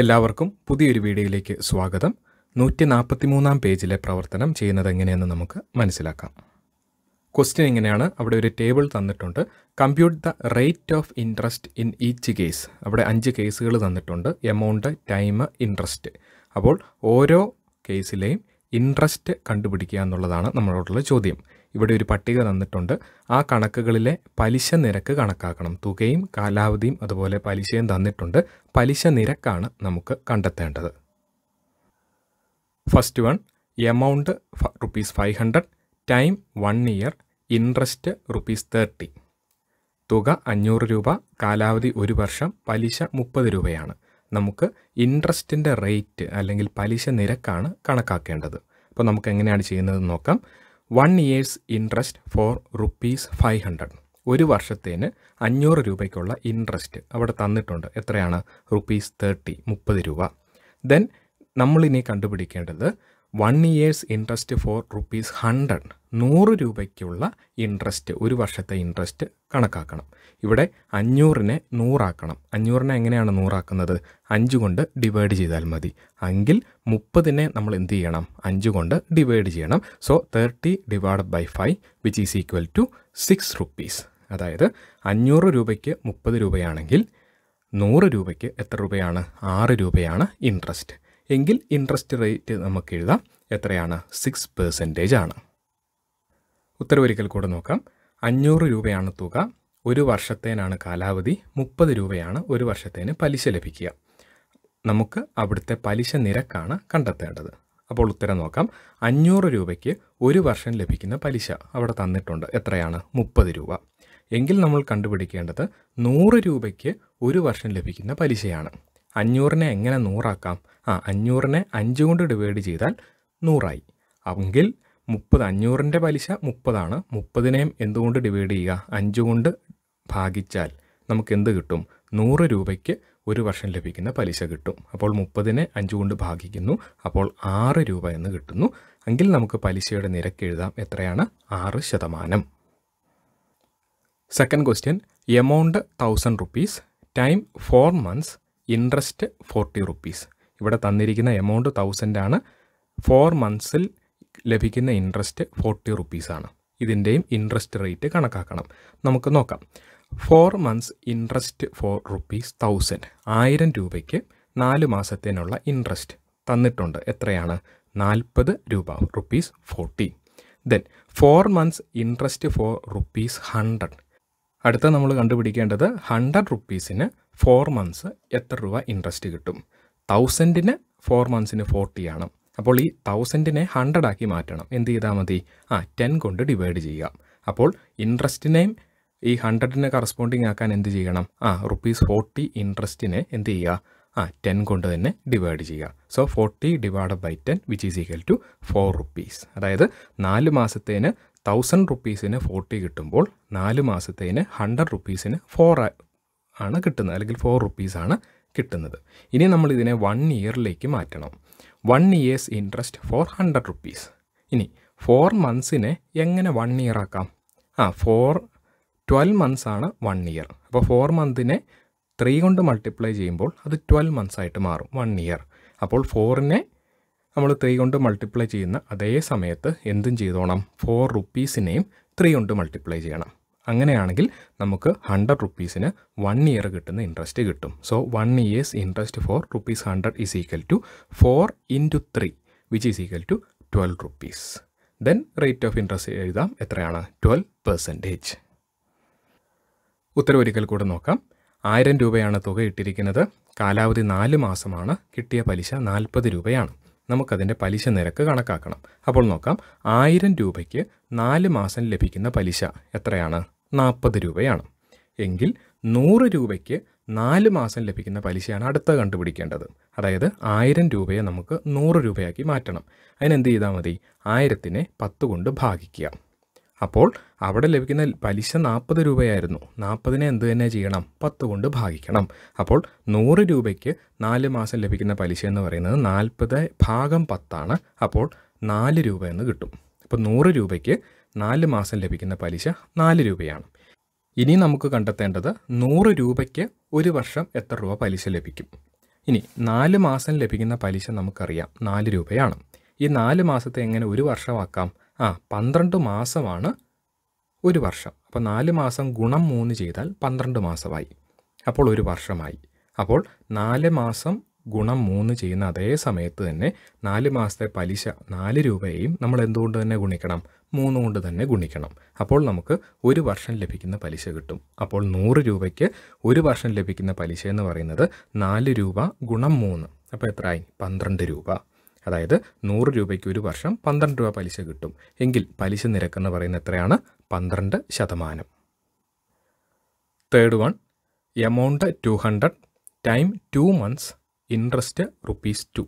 എല്ലാവർക്കും പുതിയൊരു വീഡിയോയിലേക്ക് സ്വാഗതം. നൂറ്റി നാൽപ്പത്തിമൂന്നാം പേജിലെ പ്രവർത്തനം ചെയ്യുന്നത് എങ്ങനെയെന്ന് നമുക്ക് മനസ്സിലാക്കാം. ക്വസ്റ്റ്യൻ എങ്ങനെയാണ് അവിടെ ഒരു ടേബിൾ തന്നിട്ടുണ്ട്. Compute the rate of interest in each case അവിടെ അഞ്ച് കേസുകൾ തന്നിട്ടുണ്ട്. എമൗണ്ട് ടൈം ഇൻട്രസ്റ്റ് അപ്പോൾ ഓരോ കേസിലെയും ഇൻട്രസ്റ്റ് കണ്ടുപിടിക്കുക എന്നുള്ളതാണ് നമ്മളോടുള്ള ചോദ്യം. ഇവിടെ ഒരു പട്ടിക തന്നിട്ടുണ്ട്. ആ കണക്കുകളിലെ പലിശ നിരക്ക് കണക്കാക്കണം. തുകയും കാലാവധിയും അതുപോലെ പലിശയും തന്നിട്ടുണ്ട്. പലിശ നിരക്കാണ് നമുക്ക് കണ്ടെത്തേണ്ടത്. First one amount rupees five hundred time one year interest rupees thirty തുക അഞ്ഞൂറ് രൂപ കാലാവധി ഒരു വർഷം പലിശ മുപ്പത് രൂപയാണ്. നമുക്ക് ഇൻട്രസ്റ്റിന്റെ റേറ്റ് അല്ലെങ്കിൽ പലിശ നിരക്കാണ് കണക്കാക്കേണ്ടത്. അപ്പോൾ നമുക്ക് എങ്ങനെയാണ് ചെയ്യുന്നതെന്ന് നോക്കാം. One year's interest for rupees five hundred ഒരു വർഷത്തേന് അഞ്ഞൂറ് രൂപയ്ക്കുള്ള ഇൻട്രസ്റ്റ് അവിടെ തന്നിട്ടുണ്ട്. എത്രയാണ്? റുപ്പീസ് തേർട്ടി മുപ്പത് രൂപ. ദെൻ നമ്മളിനി കണ്ടുപിടിക്കേണ്ടത് one year's interest for rupees hundred നൂറ് രൂപയ്ക്കുള്ള ഇൻട്രസ്റ്റ് ഒരു വർഷത്തെ ഇൻട്രസ്റ്റ് കണക്കാക്കണം. ഇവിടെ അഞ്ഞൂറിനെ നൂറാക്കണം. അഞ്ഞൂറിനെ എങ്ങനെയാണ് നൂറാക്കുന്നത്? അഞ്ച് കൊണ്ട് ഡിവൈഡ് ചെയ്താൽ മതി. എങ്കിൽ മുപ്പതിനെ നമ്മൾ എന്ത് ചെയ്യണം? അഞ്ച് കൊണ്ട് ഡിവൈഡ് ചെയ്യണം. So thirty divide by five which is equal to six rupees അതായത് അഞ്ഞൂറ് രൂപയ്ക്ക് മുപ്പത് രൂപയാണെങ്കിൽ നൂറ് രൂപയ്ക്ക് എത്ര രൂപയാണ്? ആറ് രൂപയാണ് ഇൻട്രസ്റ്റ് എങ്കിൽ ഇൻട്രസ്റ്റ് റേറ്റ് നമുക്ക് എഴുതാം. എത്രയാണ്? സിക്സ് പെർസെന്റേജ് ആണ്. ഉത്തരവൊരിക്കൽ കൂടെ നോക്കാം. അഞ്ഞൂറ് രൂപയാണ് തുക. ഒരു വർഷത്തേനാണ് കാലാവധി. മുപ്പത് രൂപയാണ് ഒരു വർഷത്തേന് പലിശ ലഭിക്കുക. നമുക്ക് അവിടുത്തെ പലിശ നിരക്കാണ് കണ്ടെത്തേണ്ടത്. അപ്പോൾ ഉത്തരം നോക്കാം. അഞ്ഞൂറ് രൂപയ്ക്ക് ഒരു വർഷം ലഭിക്കുന്ന പലിശ അവിടെ തന്നിട്ടുണ്ട്. എത്രയാണ്? മുപ്പത് രൂപ. എങ്കിൽ നമ്മൾ കണ്ടുപിടിക്കേണ്ടത് നൂറ് രൂപയ്ക്ക് ഒരു വർഷം ലഭിക്കുന്ന പലിശയാണ്. അഞ്ഞൂറിനെ എങ്ങനെ നൂറാക്കാം? ആ അഞ്ഞൂറിനെ അഞ്ച് കൊണ്ട് ഡിവൈഡ് ചെയ്താൽ നൂറായി. എങ്കിൽ മുപ്പത് അഞ്ഞൂറിന്റെ പലിശ മുപ്പതാണ്. മുപ്പതിനെയും എന്തുകൊണ്ട് ഡിവൈഡ് ചെയ്യുക? അഞ്ച് കൊണ്ട് ഭാഗിച്ചാൽ നമുക്ക് എന്ത് കിട്ടും? നൂറ് രൂപയ്ക്ക് ഒരു വർഷം ലഭിക്കുന്ന പലിശ കിട്ടും. അപ്പോൾ മുപ്പതിനെ അഞ്ച് കൊണ്ട് ഭാഗിക്കുന്നു. അപ്പോൾ ആറ് രൂപ എന്ന് കിട്ടുന്നു. എങ്കിൽ നമുക്ക് പലിശയുടെ നിരക്ക് എഴുതാം. എത്രയാണ്? ആറ് ശതമാനം. Second question amount thousand rupees time four months interest forty rupees ഇവിടെ തന്നിരിക്കുന്ന എമൗണ്ട് തൗസൻഡാണ് ഫോർ മന്ത്സിൽ ലഭിക്കുന്ന ഇൻട്രസ്റ്റ് ഫോർട്ടി റുപ്പീസാണ് ഇതിന്റെയും ഇൻട്രസ്റ്റ് റേറ്റ് കണക്കാക്കണം. നമുക്ക് നോക്കാം. Four months interest for rupees thousand ആയിരം രൂപയ്ക്ക് നാല് മാസത്തേനുള്ള ഇൻട്രസ്റ്റ് തന്നിട്ടുണ്ട്. എത്രയാണ്? നാൽപ്പത് രൂപ rupees forty then four months interest for rupees hundred അടുത്ത നമ്മൾ കണ്ടുപിടിക്കേണ്ടത് ഹൺഡ്രഡ് റുപ്പീസിന് ഫോർ മന്ത്സ് എത്ര രൂപ ഇൻട്രസ്റ്റ് കിട്ടും? തൗസൻഡിന് ഫോർ മന്ത്സിന് ഫോർട്ടിയാണ് അപ്പോൾ ഈ തൗസൻഡിനെ ഹൺഡ്രഡ് ആക്കി മാറ്റണം. എന്ത് ചെയ്താൽ മതി? ആ ടെൻ കൊണ്ട് ഡിവൈഡ് ചെയ്യുക. അപ്പോൾ ഇൻട്രസ്റ്റിനെയും ഈ ഹൺഡ്രഡിനെ കറസ്പോണ്ടിങ് ആക്കാൻ എന്ത് ചെയ്യണം? ആ റുപ്പീസ് ഫോർട്ടി ഇൻട്രസ്റ്റിനെ എന്ത് ചെയ്യുക? ആ ടെൻ കൊണ്ട് തന്നെ ഡിവൈഡ് ചെയ്യുക. So forty divide by ten which is equal to four rupees അതായത് നാല് മാസത്തേന് തൗസൻഡ് റുപ്പീസിന് ഫോർട്ടി കിട്ടുമ്പോൾ നാല് മാസത്തേന് ഹൺഡ്രഡ് റുപ്പീസിന് ഫോർ ആണ് കിട്ടുന്നത്. അല്ലെങ്കിൽ ഫോർ റുപ്പീസാണ് കിട്ടുന്നത്. ഇനി നമ്മൾ ഇതിനെ വൺ ഇയറിലേക്ക് മാറ്റണം. One year's interest for hundred rupees ഇനി ഫോർ മന്ത്സിനെ എങ്ങനെ വൺ ഇയർ ആക്കാം? ആ ഫോർ ട്വൽവ് മന്ത്സ് ആണ് വൺ ഇയർ അപ്പോൾ ഫോർ മന്തിനെ ത്രീ കൊണ്ട് മൾട്ടിപ്ലൈ ചെയ്യുമ്പോൾ അത് ട്വൽവ് മന്ത്സ് ആയിട്ട് മാറും വൺ ഇയർ അപ്പോൾ ഫോറിനെ നമ്മൾ ത്രീ കൊണ്ട് മൾട്ടിപ്ലൈ ചെയ്യുന്ന അതേ സമയത്ത് എന്തും ചെയ്തോണം. ഫോർ റുപ്പീസിനെയും ത്രീ കൊണ്ട് മൾട്ടിപ്ലൈ ചെയ്യണം. അങ്ങനെയാണെങ്കിൽ നമുക്ക് ഹൺഡ്രഡ് റുപ്പീസിന് വൺ ഇയർ കിട്ടുന്ന ഇൻട്രസ്റ്റ് കിട്ടും. So one year's interest for rupees hundred is equal to four into three which is equal to twelve rupees then rate of interest എഴുതാം. എത്രയാണ്? ട്വൽവ് പെർസെന്റേജ് ഉത്തരവൊരിക്കൽ കൂടെ നോക്കാം. ആയിരം രൂപയാണ് തുക ഇട്ടിരിക്കുന്നത്. കാലാവധി നാല് മാസമാണ്. കിട്ടിയ പലിശ നാൽപ്പത് രൂപയാണ്. നമുക്കതിന്റെ പലിശ നിരക്ക് കണക്കാക്കണം. അപ്പോൾ നോക്കാം. ആയിരം രൂപയ്ക്ക് നാല് മാസം ലഭിക്കുന്ന പലിശ എത്രയാണ്? നാൽപ്പത് രൂപയാണ്. എങ്കിൽ നൂറ് രൂപയ്ക്ക് നാല് മാസം ലഭിക്കുന്ന പലിശയാണ് അടുത്ത കണ്ടുപിടിക്കേണ്ടത്. അതായത് ആയിരം രൂപയെ നമുക്ക് നൂറ് രൂപയാക്കി മാറ്റണം. അതിനെന്ത് ചെയ്താൽ മതി? ആയിരത്തിനെ പത്ത് കൊണ്ട് ഭാഗിക്കുക. അപ്പോൾ അവിടെ ലഭിക്കുന്ന പലിശ നാൽപ്പത് രൂപയായിരുന്നു. നാൽപ്പതിനെ എന്ത് തന്നെ ചെയ്യണം? പത്ത് കൊണ്ട് ഭാഗിക്കണം. അപ്പോൾ നൂറ് രൂപയ്ക്ക് നാല് മാസം ലഭിക്കുന്ന പലിശ എന്ന് പറയുന്നത് നാൽപ്പത് ഭാഗം പത്താണ്. അപ്പോൾ നാല് രൂപ എന്ന് കിട്ടും. അപ്പോൾ നൂറ് രൂപയ്ക്ക് നാല് മാസം ലഭിക്കുന്ന പലിശ നാല് രൂപയാണ്. ഇനി നമുക്ക് കണ്ടെത്തേണ്ടത് നൂറ് രൂപയ്ക്ക് ഒരു വർഷം എത്ര രൂപ പലിശ ലഭിക്കും? ഇനി നാല് മാസം ലഭിക്കുന്ന പലിശ നമുക്കറിയാം നാല് രൂപയാണ്. ഈ നാല് മാസത്തെ എങ്ങനെ ഒരു വർഷമാക്കാം? ആ പന്ത്രണ്ട് മാസമാണ് ഒരു വർഷം. അപ്പോൾ നാല് മാസം ഗുണം മൂന്ന് ചെയ്താൽ പന്ത്രണ്ട് മാസമായി. അപ്പോൾ ഒരു വർഷമായി. അപ്പോൾ നാല് മാസം ഗുണം മൂന്ന് ചെയ്യുന്ന അതേ സമയത്ത് തന്നെ നാല് മാസത്തെ പലിശ നാല് രൂപയെയും നമ്മൾ എന്തുകൊണ്ട് തന്നെ ഗുണിക്കണം? മൂന്ന് കൊണ്ട് തന്നെ ഗുണിക്കണം. അപ്പോൾ നമുക്ക് ഒരു വർഷം ലഭിക്കുന്ന പലിശ കിട്ടും. അപ്പോൾ നൂറ് രൂപയ്ക്ക് ഒരു വർഷം ലഭിക്കുന്ന പലിശ എന്ന് പറയുന്നത് നാല് രൂപ ഗുണം മൂന്ന്. അപ്പോൾ എത്രയായി? പന്ത്രണ്ട് രൂപ. അതായത് നൂറ് രൂപയ്ക്ക് ഒരു വർഷം പന്ത്രണ്ട് രൂപ പലിശ കിട്ടും. എങ്കിൽ പലിശ നിരക്കെന്ന് പറയുന്നത് എത്രയാണ്? പന്ത്രണ്ട് ശതമാനം. Third one amount two hundred time two months interest rupees two.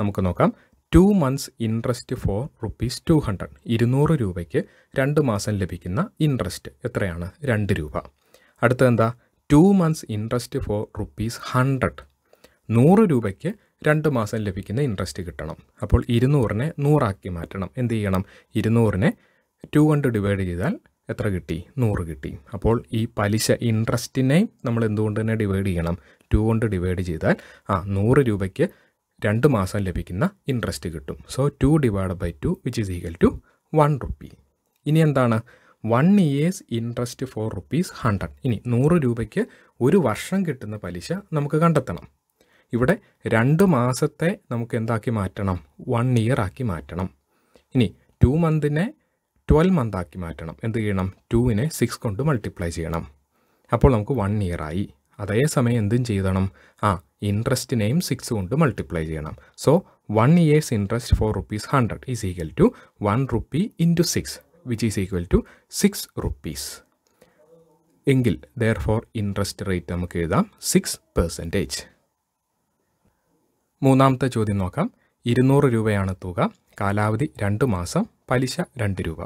നമുക്ക് നോക്കാം. Two months interest for rupees two hundred ഇരുന്നൂറ് രൂപയ്ക്ക് രണ്ട് മാസം ലഭിക്കുന്ന ഇൻട്രസ്റ്റ് എത്രയാണ്? രണ്ട് രൂപ. അടുത്ത എന്താ? Two months interest for rupees hundred നൂറ് രൂപയ്ക്ക് രണ്ട് മാസം ലഭിക്കുന്ന ഇൻട്രസ്റ്റ് കിട്ടണം. അപ്പോൾ ഇരുന്നൂറിനെ നൂറാക്കി മാറ്റണം. എന്ത് ചെയ്യണം? ഇരുന്നൂറിനെ ടു കൊണ്ട് ഡിവൈഡ് ചെയ്താൽ എത്ര കിട്ടി? നൂറ് കിട്ടി. അപ്പോൾ ഈ പലിശ ഇൻട്രസ്റ്റിനെ നമ്മൾ എന്തുകൊണ്ട് തന്നെ ഡിവൈഡ് ചെയ്യണം? ടു കൊണ്ട് ഡിവൈഡ് ചെയ്താൽ ആ നൂറ് രൂപയ്ക്ക് രണ്ട് മാസം ലഭിക്കുന്ന ഇൻട്രസ്റ്റ് കിട്ടും. So two divide by two which is equal to one rupee ഇനി എന്താണ്? One year's interest for rupees hundred ഇനി നൂറ് രൂപയ്ക്ക് ഒരു വർഷം കിട്ടുന്ന പലിശ നമുക്ക് കണ്ടെത്തണം. ഇവിടെ രണ്ട് മാസത്തെ നമുക്ക് എന്താക്കി മാറ്റണം? വൺ ഇയർ ആക്കി മാറ്റണം. ഇനി ടു മന്തിനെ ട്വൽവ് മന്ത് ആക്കി മാറ്റണം. എന്ത് ചെയ്യണം? ടുവിനെ സിക്സ് കൊണ്ട് മൾട്ടിപ്ലൈ ചെയ്യണം. അപ്പോൾ നമുക്ക് വൺ ഇയർ ആയി. അതേസമയം എന്തും ചെയ്തണം. ആ ഇൻട്രസ്റ്റിനെയും സിക്സ് കൊണ്ട് മൾട്ടിപ്ലൈ ചെയ്യണം. So one year's interest for rupees hundred is equal to one rupee into six which is equal to six rupees എങ്കിൽ ദർ ഫോർ ഇൻട്രസ്റ്റ് റേറ്റ് നമുക്ക് എഴുതാം സിക്സ് പെർസെന്റേജ് മൂന്നാമത്തെ ചോദ്യം നോക്കാം. ഇരുന്നൂറ് രൂപയാണ് തുക. കാലാവധി രണ്ട് മാസം പലിശ രണ്ട് രൂപ.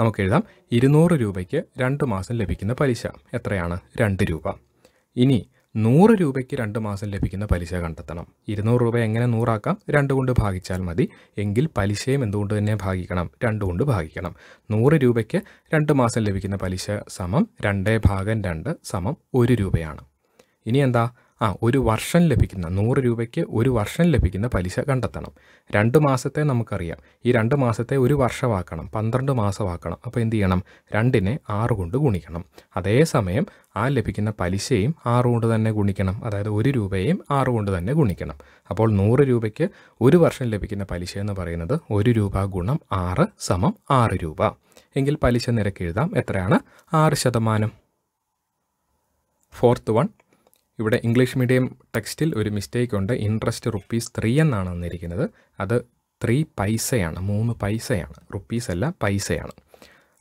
നമുക്ക് എഴുതാം. ഇരുന്നൂറ് രൂപയ്ക്ക് രണ്ട് മാസം ലഭിക്കുന്ന പലിശ എത്രയാണ്? രണ്ട് രൂപ. ഇനി നൂറ് രൂപയ്ക്ക് രണ്ട് മാസം ലഭിക്കുന്ന പലിശ കണ്ടെത്തണം. ഇരുന്നൂറ് രൂപ എങ്ങനെ നൂറാക്കാം? രണ്ട് കൊണ്ട് ഭാഗിച്ചാൽ മതി. എങ്കിൽ പലിശയും എന്തുകൊണ്ട് തന്നെ ഭാഗിക്കണം? രണ്ട് കൊണ്ട് ഭാഗിക്കണം. നൂറ് രൂപയ്ക്ക് രണ്ട് മാസം ലഭിക്കുന്ന പലിശ സമം രണ്ട് ഭാഗം രണ്ട് സമം ഒരു രൂപയാണ്. ഇനി എന്താ? ആ ഒരു വർഷം ലഭിക്കുന്ന നൂറ് രൂപയ്ക്ക് ഒരു വർഷം ലഭിക്കുന്ന പലിശ കണ്ടെത്തണം. രണ്ട് മാസത്തെ നമുക്കറിയാം. ഈ രണ്ട് മാസത്തെ ഒരു വർഷമാക്കണം പന്ത്രണ്ട് മാസമാക്കണം. അപ്പോൾ എന്ത് ചെയ്യണം? രണ്ടിനെ ആറ് കൊണ്ട് ഗുണിക്കണം. അതേസമയം ആ ലഭിക്കുന്ന പലിശയും ആറ് കൊണ്ട് തന്നെ ഗുണിക്കണം. അതായത് ഒരു രൂപയും ആറ് കൊണ്ട് തന്നെ ഗുണിക്കണം. അപ്പോൾ നൂറ് രൂപയ്ക്ക് ഒരു വർഷം ലഭിക്കുന്ന പലിശ എന്ന് പറയുന്നത് ഒരു രൂപ ഗുണം ആറ് സമം ആറ് രൂപ. എങ്കിൽ പലിശ നിരക്ക് എഴുതാം. എത്രയാണ്? ആറ് ശതമാനം. ഫോർത്ത് വൺ ഇവിടെ ഇംഗ്ലീഷ് മീഡിയം ടെക്സ്റ്റിൽ ഒരു മിസ്റ്റേക്ക് ഉണ്ട്. ഇൻട്രസ്റ്റ് റുപ്പീസ് ത്രീ എന്നാണ് വന്നിരിക്കുന്നത് അത് ത്രീ പൈസയാണ്. മൂന്ന് പൈസയാണ്. റുപ്പീസ് അല്ല പൈസയാണ്.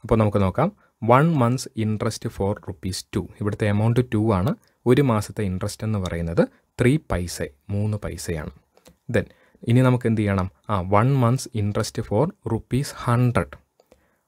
അപ്പോൾ നമുക്ക് നോക്കാം. One month's interest for rupees two ഇവിടുത്തെ എമൗണ്ട് ടു ആണ്. ഒരു മാസത്തെ ഇൻട്രസ്റ്റ് എന്ന് പറയുന്നത് ത്രീ പൈസ മൂന്ന് പൈസയാണ്. ദെൻ ഇനി നമുക്ക് എന്ത് ചെയ്യണം? ആ one month's interest for rupees hundred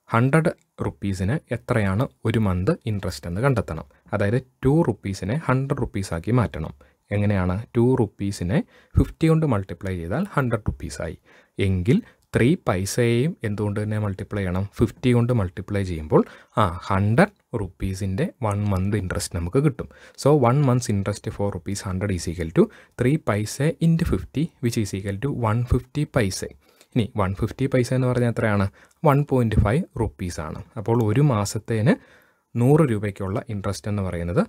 hundred റുപ്പീസിന് എത്രയാണ് ഒരു മന്ത് ഇൻട്രസ്റ്റ് എന്ന് കണ്ടെത്തണം. അതായത് ടു റുപ്പീസിനെ ഹൺഡ്രഡ് റുപ്പീസാക്കി മാറ്റണം. എങ്ങനെയാണ്? ടു റുപ്പീസിനെ ഫിഫ്റ്റി കൊണ്ട് മൾട്ടിപ്ലൈ ചെയ്താൽ ഹൺഡ്രഡ് റുപ്പീസായി എങ്കിൽ ത്രീ പൈസയെയും എന്തുകൊണ്ട് തന്നെ മൾട്ടിപ്ലൈ ചെയ്യണം? ഫിഫ്റ്റി കൊണ്ട് മൾട്ടിപ്ലൈ ചെയ്യുമ്പോൾ ആ ഹൺഡ്രഡ് റുപ്പീസിന്റെ വൺ മന്ത് ഇൻട്രസ്റ്റ് നമുക്ക് കിട്ടും. So one month's interest for rupees hundred is equal to three paisa into fifty which is equal to one fifty paisa ഇനി വൺ ഫിഫ്റ്റി പൈസ എന്ന് പറഞ്ഞാൽ എത്രയാണ്? വൺ പോയിന്റ് ഫൈവ് റുപ്പീസാണ് അപ്പോൾ ഒരു മാസത്തേന് നൂറ് രൂപയ്ക്കുള്ള ഇൻട്രസ്റ്റ് എന്ന് പറയുന്നത്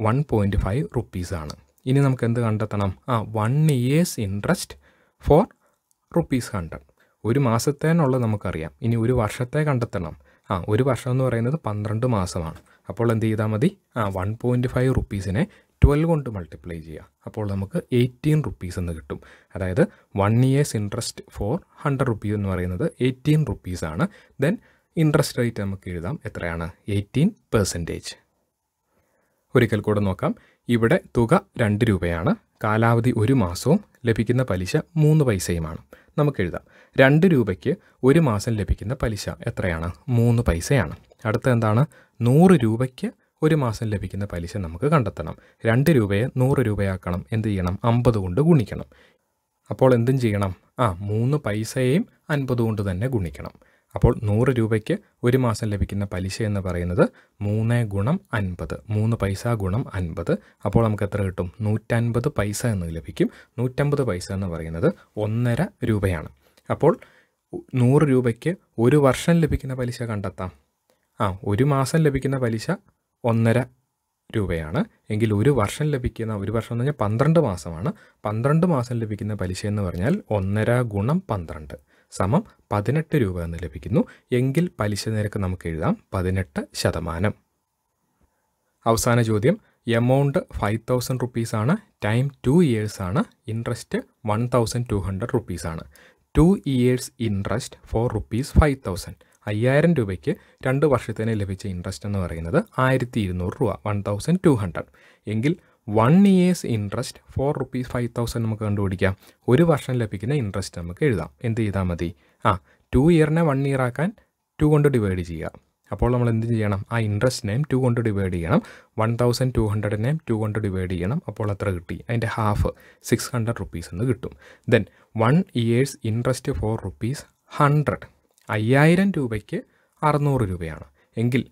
വൺ പോയിന്റ് ഫൈവ് റുപ്പീസാണ് ഇനി നമുക്ക് എന്ത് കണ്ടെത്തണം? ആ one year's interest for rupees hundred ഒരു മാസത്തേനുള്ള നമുക്കറിയാം. ഇനി ഒരു വർഷത്തെ കണ്ടെത്തണം. ആ ഒരു വർഷം എന്ന് പറയുന്നത് പന്ത്രണ്ട് മാസമാണ്. അപ്പോൾ എന്ത് ചെയ്താൽ മതി? ആ വൺ പോയിന്റ് ഫൈവ് റുപ്പീസിനെ ട്വൽവ് കൊണ്ട് മൾട്ടിപ്ലൈ ചെയ്യുക അപ്പോൾ നമുക്ക് എയ്റ്റീൻ റുപ്പീസ് എന്ന് കിട്ടും. അതായത് one year's interest for hundred rupees എന്ന് പറയുന്നത് എയ്റ്റീൻ റുപ്പീസാണ് ദെൻ ഇൻട്രസ്റ്റ് റേറ്റ് നമുക്ക് എഴുതാം. എത്രയാണ്? എയ്റ്റീൻ പെർസെന്റേജ് ഒരിക്കൽ കൂടെ നോക്കാം. ഇവിടെ തുക രണ്ട് രൂപയാണ്. കാലാവധി ഒരു മാസവും ലഭിക്കുന്ന പലിശ മൂന്ന് പൈസയുമാണ്. നമുക്ക് എഴുതാം. രണ്ട് രൂപയ്ക്ക് ഒരു മാസം ലഭിക്കുന്ന പലിശ എത്രയാണ്? മൂന്ന് പൈസയാണ്. അടുത്ത എന്താണ്? നൂറ് രൂപയ്ക്ക് ഒരു മാസം ലഭിക്കുന്ന പലിശ നമുക്ക് കണ്ടെത്തണം. രണ്ട് രൂപയെ നൂറ് രൂപയാക്കണം. എന്ത് ചെയ്യണം? അമ്പത് കൊണ്ട് ഗുണിക്കണം. അപ്പോൾ എന്തും ചെയ്യണം? ആ മൂന്ന് പൈസയെയും അൻപത് കൊണ്ട് തന്നെ ഗുണിക്കണം. അപ്പോൾ നൂറ് രൂപയ്ക്ക് ഒരു മാസം ലഭിക്കുന്ന പലിശ എന്ന് പറയുന്നത് മൂന്ന് ഗുണം അൻപത്. മൂന്ന് പൈസ ഗുണം അൻപത്. അപ്പോൾ നമുക്ക് എത്ര കിട്ടും? നൂറ്റൻപത് പൈസ എന്ന് ലഭിക്കും. നൂറ്റമ്പത് പൈസ എന്ന് പറയുന്നത് ഒന്നര രൂപയാണ്. അപ്പോൾ നൂറ് രൂപയ്ക്ക് ഒരു വർഷം ലഭിക്കുന്ന പലിശ കണ്ടെത്താം. ആ ഒരു മാസം ലഭിക്കുന്ന പലിശ ഒന്നര രൂപയാണ്. എങ്കിൽ ഒരു വർഷം ലഭിക്കുന്ന ഒരു വർഷം എന്ന് പറഞ്ഞാൽ പന്ത്രണ്ട് മാസമാണ്. പന്ത്രണ്ട് മാസം ലഭിക്കുന്ന പലിശ എന്ന് പറഞ്ഞാൽ ഒന്നര ഗുണം പന്ത്രണ്ട് സമം പതിനെട്ട് രൂപ എന്ന് ലഭിക്കുന്നു. എങ്കിൽ പലിശ നിരക്ക് നമുക്ക് എഴുതാം. പതിനെട്ട് ശതമാനം. അവസാന ചോദ്യം. എമൗണ്ട് ഫൈവ് തൗസൻഡ് റുപ്പീസാണ് ടൈം ടു ഇയേഴ്സ് ആണ്. Interest one thousand two hundred റുപ്പീസാണ് two years interest for rupees five thousand. അയ്യായിരം രൂപയ്ക്ക് രണ്ട് വർഷത്തിന് ലഭിച്ച ഇൻട്രസ്റ്റ് എന്ന് പറയുന്നത് ആയിരത്തി ഇരുന്നൂറ് രൂപ വൺ തൗസൻഡ് ടു ഹൺഡ്രഡ് എങ്കിൽ one year's interest for rupees five thousand നമുക്ക് കണ്ടുപിടിക്കാം. ഒരു വർഷം ലഭിക്കുന്ന ഇൻട്രസ്റ്റ് നമുക്ക് എഴുതാം. എന്ത് ചെയ്താൽ മതി? ആ ടു ഇയറിനെ വൺ ഇയർ ആക്കാൻ ടു കൊണ്ട് ഡിവൈഡ് ചെയ്യുക. അപ്പോൾ നമ്മൾ എന്ത് ചെയ്യണം? ആ ഇൻട്രസ്റ്റിനെയും ടു കൊണ്ട് ഡിവൈഡ് ചെയ്യണം. വൺ തൗസൻഡ് ടു ഹൺഡ്രഡിനെയും ടു കൊണ്ട് ഡിവൈഡ് ചെയ്യണം. അപ്പോൾ അത്ര കിട്ടി? അതിന്റെ ഹാഫ് സിക്സ് ഹൺഡ്രഡ് റുപ്പീസ് എന്ന് കിട്ടും. Then one year's interest for rupees hundred അയ്യായിരം രൂപയ്ക്ക് അറുന്നൂറ് രൂപയാണ്. എങ്കിൽ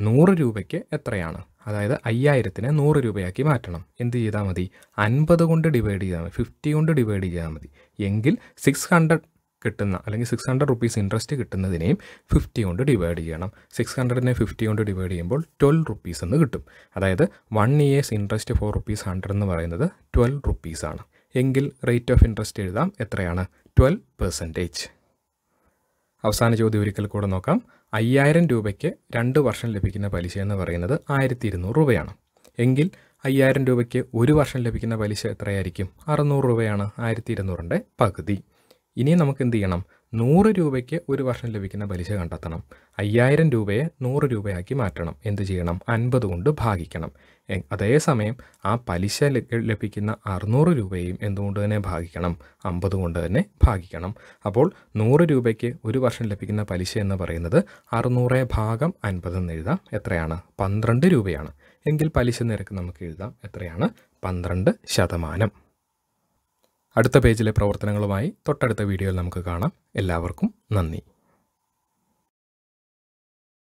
നൂറ് രൂപയ്ക്ക് എത്രയാണ്? അതായത് അയ്യായിരത്തിനെ നൂറ് രൂപയാക്കി മാറ്റണം. എന്ത് ചെയ്താൽ മതി? അൻപത് കൊണ്ട് ഡിവൈഡ് ചെയ്താൽ മതി. ഫിഫ്റ്റി കൊണ്ട് ഡിവൈഡ് ചെയ്താൽ മതി. എങ്കിൽ സിക്സ് ഹൺഡ്രഡ് കിട്ടുന്ന അല്ലെങ്കിൽ സിക്സ് ഹൺഡ്രഡ് റുപ്പീസ് ഇൻട്രസ്റ്റ് കിട്ടുന്നതിനെയും ഫിഫ്റ്റി കൊണ്ട് ഡിവൈഡ് ചെയ്യണം. സിക്സ് ഹൺഡ്രഡിനെ ഫിഫ്റ്റി കൊണ്ട് ഡിവൈഡ് ചെയ്യുമ്പോൾ ട്വൽവ് റുപ്പീസ് എന്ന് കിട്ടും. അതായത് one year's interest for rupees hundred എന്ന് പറയുന്നത് ട്വൽവ് റുപ്പീസാണ് എങ്കിൽ റേറ്റ് ഓഫ് ഇൻട്രസ്റ്റ് എഴുതാം. എത്രയാണ്? ട്വൽവ് പെർസെന്റേജ് അവസാന ചോദ്യം ഒരിക്കൽ കൂടെ നോക്കാം. അയ്യായിരം രൂപയ്ക്ക് രണ്ട് വർഷം ലഭിക്കുന്ന പലിശ എന്ന് പറയുന്നത് ആയിരത്തി ഇരുന്നൂറ് രൂപയാണ്. എങ്കിൽ അയ്യായിരം രൂപയ്ക്ക് ഒരു വർഷം ലഭിക്കുന്ന പലിശ എത്രയായിരിക്കും? അറുന്നൂറ് രൂപയാണ് ആയിരത്തി ഇരുന്നൂറിന്റെ പകുതി. ഇനി നമുക്ക് എന്ത് ചെയ്യണം? നൂറ് രൂപയ്ക്ക് ഒരു വർഷം ലഭിക്കുന്ന പലിശ കണ്ടെത്തണം. അയ്യായിരം രൂപയെ നൂറ് രൂപയാക്കി മാറ്റണം. എന്ത് ചെയ്യണം? അൻപത് കൊണ്ട് ഭാഗിക്കണം. അതേസമയം ആ പലിശ ലഭിക്കുന്ന അറുന്നൂറ് രൂപയും എന്തുകൊണ്ട് തന്നെ ഭാഗിക്കണം? അമ്പത് കൊണ്ട് തന്നെ ഭാഗിക്കണം. അപ്പോൾ നൂറ് രൂപയ്ക്ക് ഒരു വർഷം ലഭിക്കുന്ന പലിശ എന്ന് പറയുന്നത് അറുന്നൂറ് ഭാഗം അൻപത് എന്ന് എഴുതാം. എത്രയാണ്? പന്ത്രണ്ട് രൂപയാണ്. എങ്കിൽ പലിശ നിരക്ക് നമുക്ക് എഴുതാം. എത്രയാണ്? പന്ത്രണ്ട് ശതമാനം. അടുത്ത പേജിലെ പ്രവർത്തനങ്ങളുമായി തൊട്ടടുത്ത വീഡിയോയിൽ നമുക്ക് കാണാം. എല്ലാവർക്കും നന്ദി.